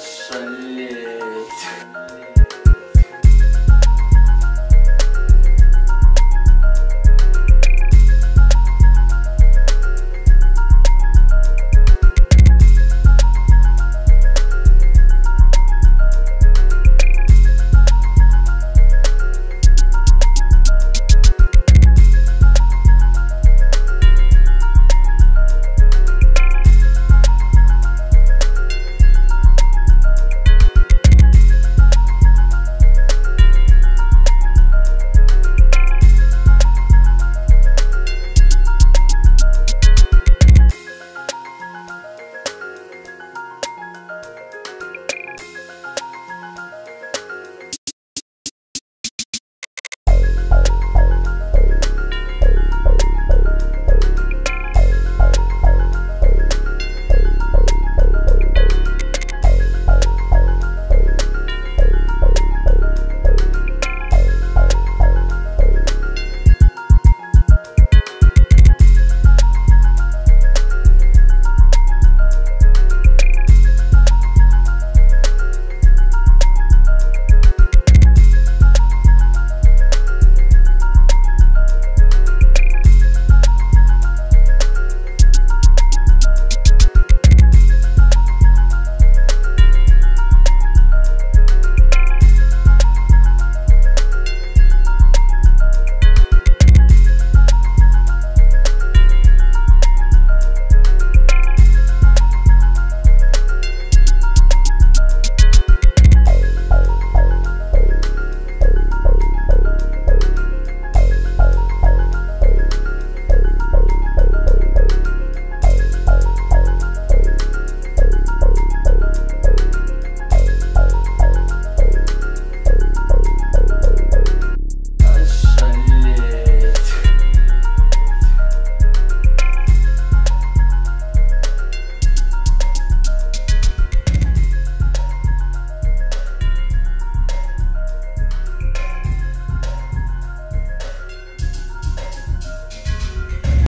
深夜